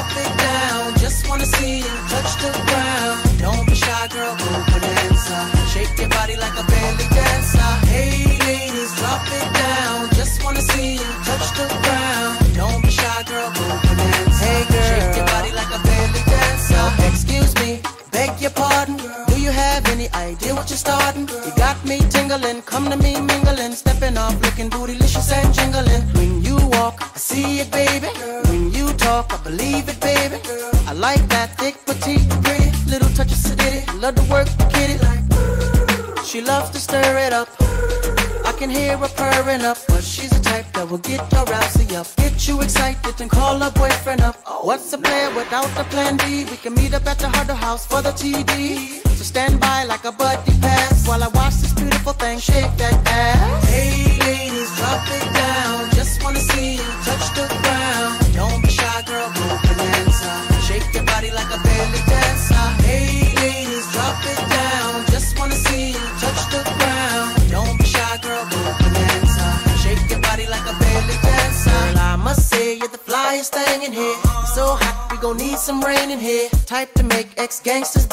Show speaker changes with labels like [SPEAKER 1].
[SPEAKER 1] drop it down. Just wanna see you touch the ground. Don't be shy, girl, go bananza. Shake your body like a belly dancer. Hey, ladies, drop it down. Just wanna see you touch the ground. Don't be shy, girl, go bananza. Hey, girl, shake your body like a belly dancer. Excuse me, beg your pardon. Do you have any idea what you're starting? You got me tingling, come to me mingling, stepping off, looking bootylicious and jingling. When you walk, I see it, baby. I believe it, baby. I like that thick, petite, pretty, little touch of sedity. Love to work, kitty like. She loves to stir it up. I can hear her purring up, but she's the type that will get your rousey up, get you excited and call her boyfriend up. Oh, what's a player without the plan B? We can meet up at the Huddle House for the TD. So stand by like a buddy the in here. So hot, we gon' need some rain in here. Type to make ex gangsters.